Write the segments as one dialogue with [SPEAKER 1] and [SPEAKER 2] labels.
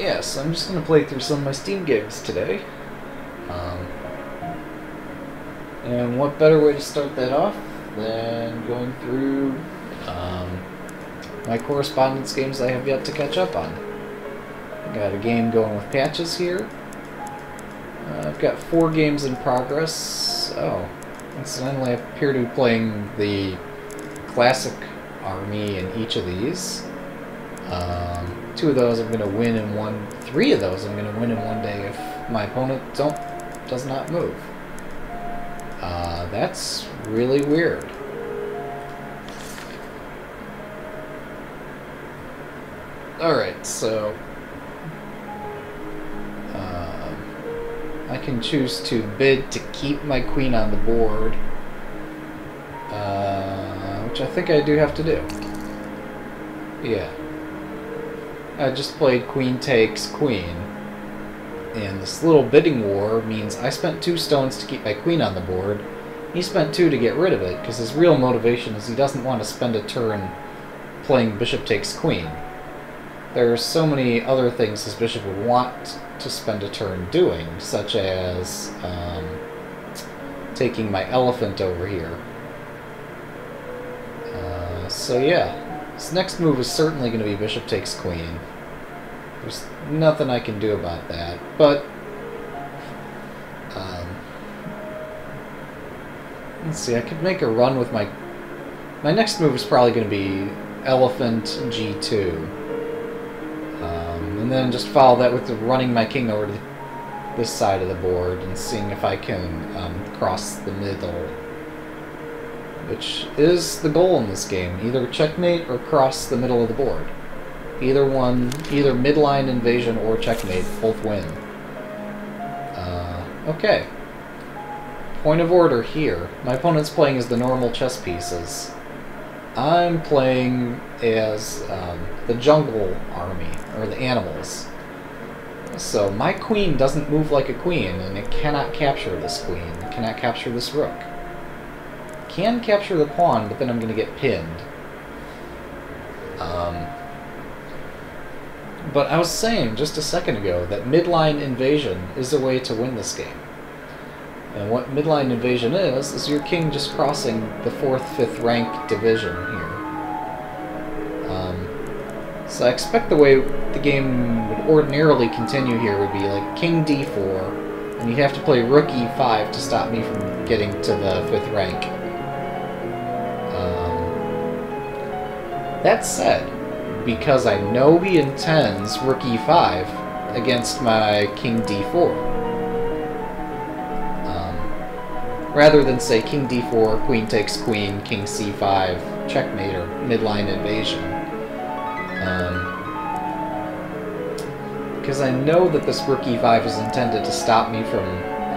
[SPEAKER 1] yes, I'm just going to play through some of my Steam games today. Um, and what better way to start that off than going through um, my correspondence games I have yet to catch up on. Got a game going with patches here. Uh, I've got four games in progress. Oh, incidentally, I appear to be playing the classic army in each of these. Um, two of those I'm going to win in one. Three of those I'm going to win in one day if my opponent don't does not move. Uh, that's really weird. Alright, so... Um, I can choose to bid to keep my queen on the board. Uh, which I think I do have to do. Yeah. I just played queen takes queen. And this little bidding war means I spent two stones to keep my queen on the board. He spent two to get rid of it, because his real motivation is he doesn't want to spend a turn playing bishop takes queen. There are so many other things his bishop would want to spend a turn doing, such as um, taking my elephant over here. Uh, so yeah, his next move is certainly going to be bishop takes queen. There's nothing I can do about that, but um, let's see. I could make a run with my my next move is probably going to be elephant g2, um, and then just follow that with running my king over to this side of the board and seeing if I can um, cross the middle, which is the goal in this game: either checkmate or cross the middle of the board. Either one, either midline invasion or checkmate, both win. Uh, okay. Point of order here. My opponent's playing as the normal chess pieces. I'm playing as um, the jungle army, or the animals. So my queen doesn't move like a queen, and it cannot capture this queen. It cannot capture this rook. Can capture the pawn, but then I'm going to get pinned. Um, but I was saying just a second ago that midline invasion is a way to win this game. And what midline invasion is, is your king just crossing the 4th, 5th rank division here. Um, so I expect the way the game would ordinarily continue here would be like king d4, and you'd have to play rook e5 to stop me from getting to the 5th rank. That said, because I know he intends rook e5 against my king d4. Um, rather than say king d4, queen takes queen, king c5, checkmate, or midline invasion. Um, because I know that this rook e5 is intended to stop me from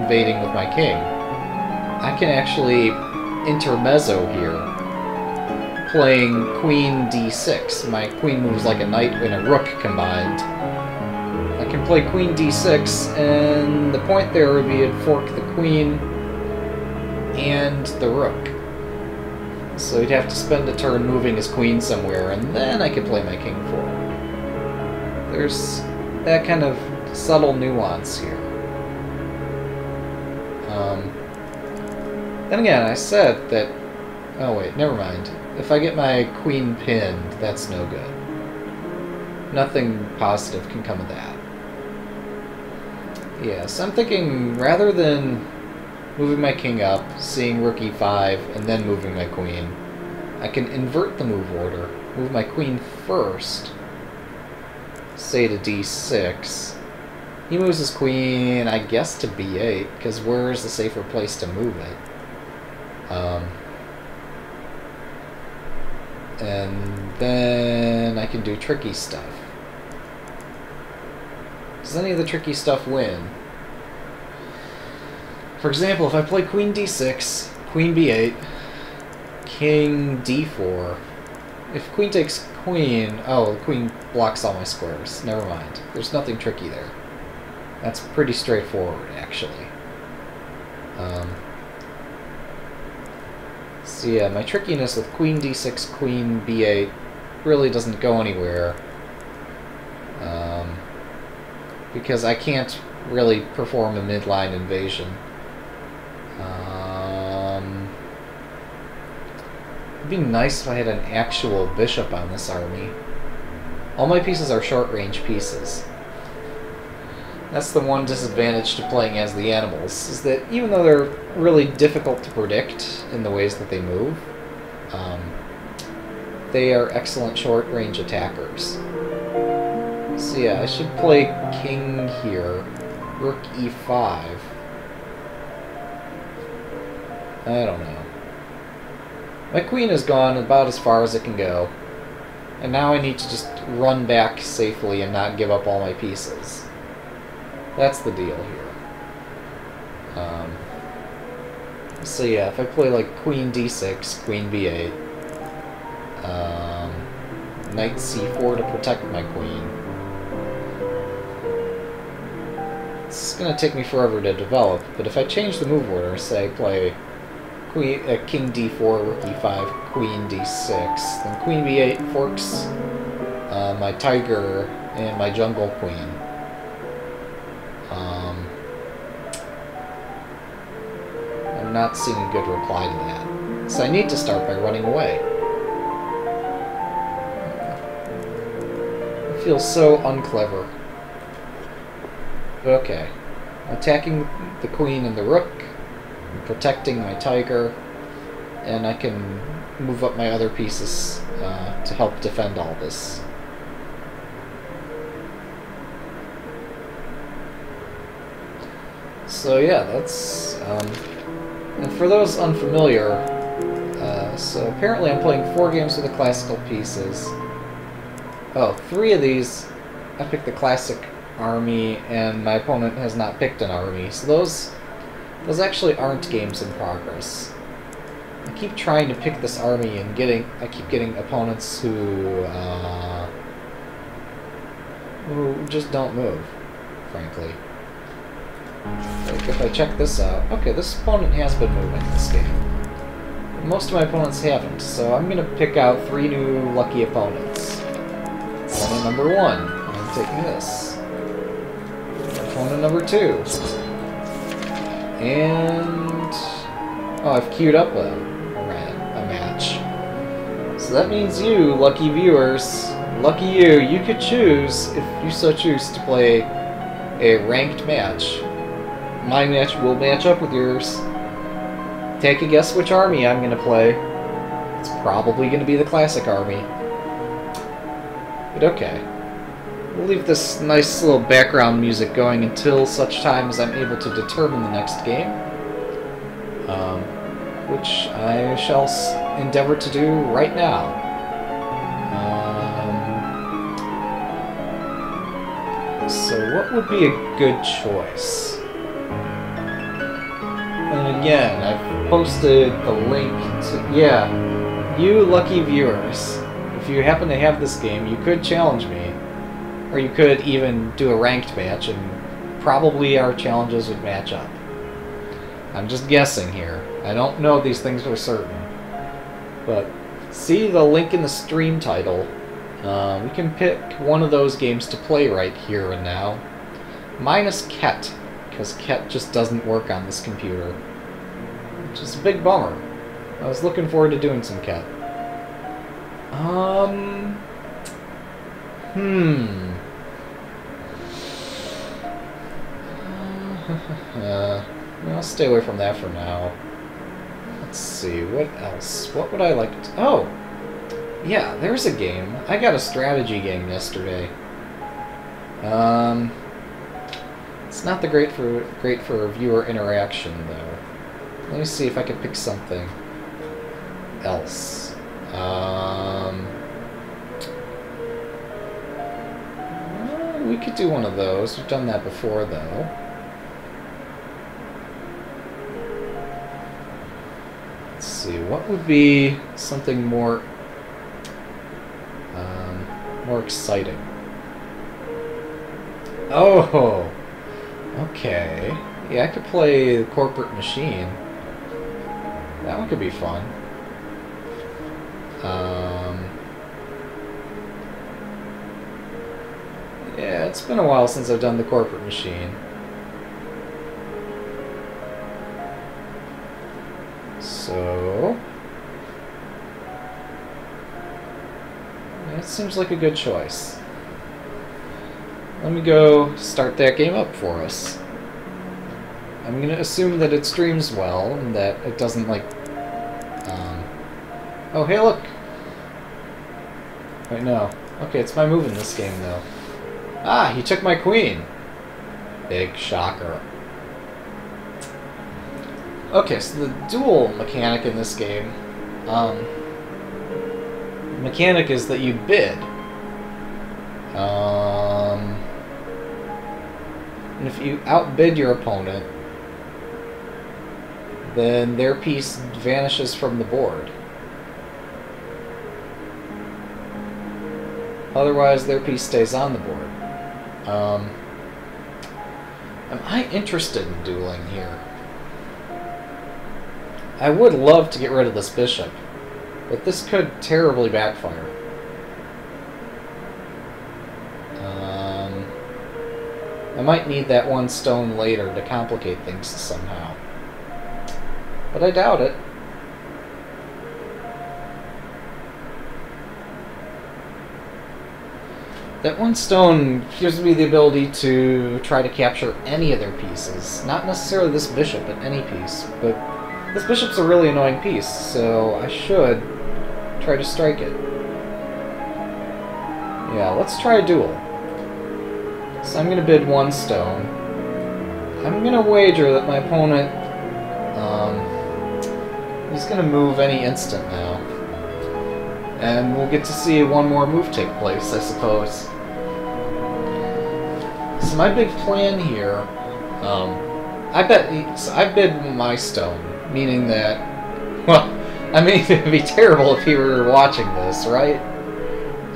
[SPEAKER 1] invading with my king. I can actually intermezzo here playing queen d6. My queen moves like a knight and a rook combined. I can play queen d6, and the point there would be to fork the queen and the rook. So he'd have to spend a turn moving his queen somewhere, and then I could play my king forward. There's that kind of subtle nuance here. Um, then again, I said that... Oh wait, never mind. If I get my queen pinned, that's no good. Nothing positive can come of that. Yes, I'm thinking rather than moving my king up, seeing rook e5, and then moving my queen, I can invert the move order. Move my queen first, say to d6. He moves his queen, I guess, to b8, because where's the safer place to move it? Um, and then I can do tricky stuff. Does any of the tricky stuff win? For example, if I play queen d6, queen b8, king d4, if queen takes queen... Oh, the queen blocks all my squares. Never mind. There's nothing tricky there. That's pretty straightforward, actually. Um, so yeah, my trickiness with queen d6, queen b8 really doesn't go anywhere. Um, because I can't really perform a midline invasion. Um, it'd be nice if I had an actual bishop on this army. All my pieces are short-range pieces. That's the one disadvantage to playing as the animals, is that even though they're really difficult to predict in the ways that they move, um, they are excellent short-range attackers. So yeah, I should play king here. Rook e5. I don't know. My queen has gone about as far as it can go. And now I need to just run back safely and not give up all my pieces. That's the deal here. Um, so yeah, if I play like queen d6, queen b8, um, knight c4 to protect my queen, it's to take me forever to develop, but if I change the move order, say play queen, uh, king d4, rook e5, queen d6, then queen b8 forks uh, my tiger and my jungle queen. Not seeing a good reply to that. So I need to start by running away. I feel so unclever. Okay. Attacking the queen and the rook, protecting my tiger, and I can move up my other pieces uh, to help defend all this. So yeah, that's... Um, and for those unfamiliar, uh, so apparently I'm playing four games with the classical pieces. Oh, three of these, I picked the classic army, and my opponent has not picked an army. So those, those actually aren't games in progress. I keep trying to pick this army and getting, I keep getting opponents who, uh, who just don't move, frankly. Like, if I check this out... Okay, this opponent has been moving this game. Most of my opponents haven't, so I'm to pick out three new lucky opponents. Opponent number one. I'm taking this. Opponent number two. And... Oh, I've queued up a, a match. So that means you, lucky viewers, lucky you, you could choose, if you so choose, to play a ranked match my match will match up with yours. Take a guess which army I'm going to play. It's probably going to be the classic army. But okay. We'll leave this nice little background music going until such time as I'm able to determine the next game. Um, which I shall endeavor to do right now. Um, so what would be a good choice? And again, I've posted the link to... Yeah, you lucky viewers. If you happen to have this game, you could challenge me. Or you could even do a ranked match, and probably our challenges would match up. I'm just guessing here. I don't know these things for certain. But see the link in the stream title. Uh, we can pick one of those games to play right here and now. Minus Ket because Ket just doesn't work on this computer. Which is a big bummer. I was looking forward to doing some cat. Um... Hmm... uh, I'll stay away from that for now. Let's see, what else? What would I like to... Oh! Yeah, there's a game. I got a strategy game yesterday. Um... It's not the great for great for viewer interaction though. Let me see if I can pick something else. Um, we could do one of those. We've done that before though. Let's see, what would be something more um, more exciting? Oh! Okay. Yeah, I could play the Corporate Machine. That one could be fun. Um, yeah, it's been a while since I've done the corporate machine. So... That seems like a good choice. Let me go start that game up for us. I'm going to assume that it streams well and that it doesn't, like... Oh, hey, look! Wait, no. Okay, it's my move in this game, though. Ah, he took my queen! Big shocker. Okay, so the duel mechanic in this game, um, mechanic is that you bid. Um, and if you outbid your opponent, then their piece vanishes from the board. Otherwise, their piece stays on the board. Um, am I interested in dueling here? I would love to get rid of this bishop, but this could terribly backfire. Um, I might need that one stone later to complicate things somehow. But I doubt it. That one stone gives me the ability to try to capture any of their pieces. Not necessarily this bishop, but any piece. But this bishop's a really annoying piece, so I should try to strike it. Yeah, let's try a duel. So I'm going to bid one stone. I'm going to wager that my opponent... Um, he's going to move any instant now. And we'll get to see one more move take place, I suppose. So my big plan here... Um, I bet... So I bid my stone meaning that, well, I mean, it'd be terrible if he were watching this, right?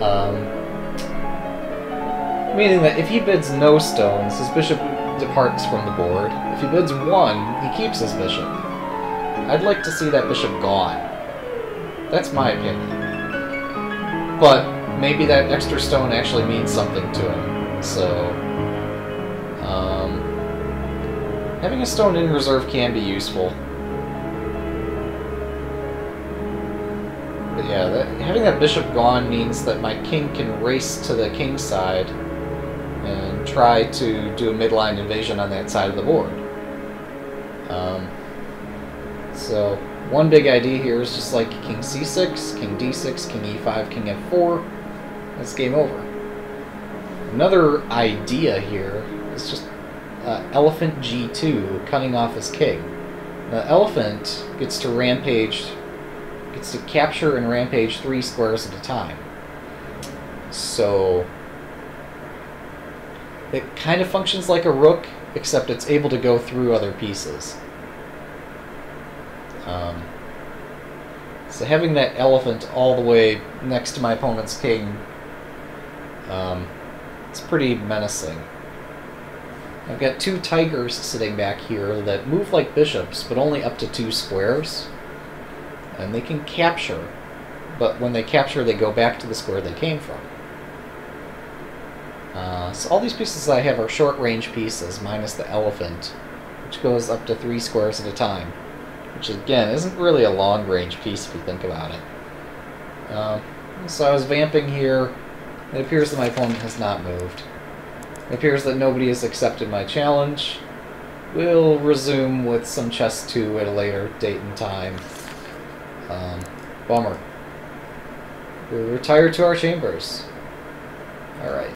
[SPEAKER 1] Um, meaning that if he bids no stones, his bishop departs from the board. If he bids one, he keeps his bishop. I'd like to see that bishop gone. That's my opinion. But maybe that extra stone actually means something to him, so... Um, having a stone in reserve can be useful. But yeah, that, having that bishop gone means that my king can race to the king side and try to do a midline invasion on that side of the board. Um, so, one big idea here is just like king c6, king d6, king e5, king f4. That's game over. Another idea here is just uh, elephant g2, cutting off his king. The elephant gets to rampage gets to capture and rampage three squares at a time. So it kind of functions like a rook, except it's able to go through other pieces. Um, so having that elephant all the way next to my opponent's king, um, it's pretty menacing. I've got two tigers sitting back here that move like bishops, but only up to two squares and they can capture, but when they capture, they go back to the square they came from. Uh, so all these pieces I have are short-range pieces, minus the elephant, which goes up to three squares at a time, which again isn't really a long-range piece if you think about it. Uh, so I was vamping here. It appears that my opponent has not moved. It appears that nobody has accepted my challenge. We'll resume with some chess 2 at a later date and time. Um, bummer. We retire to our chambers. Alright.